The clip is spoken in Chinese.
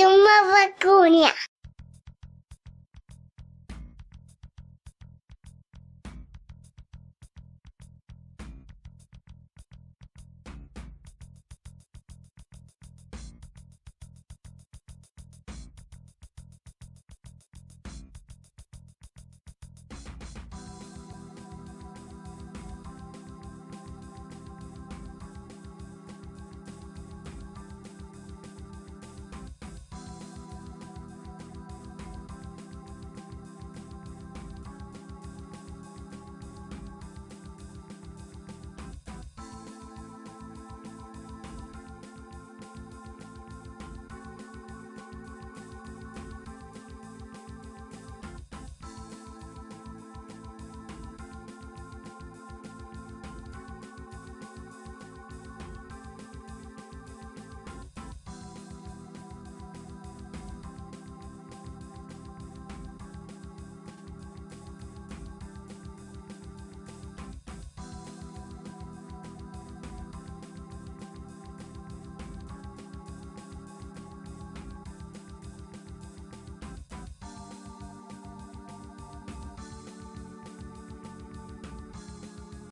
怎么？我姑娘。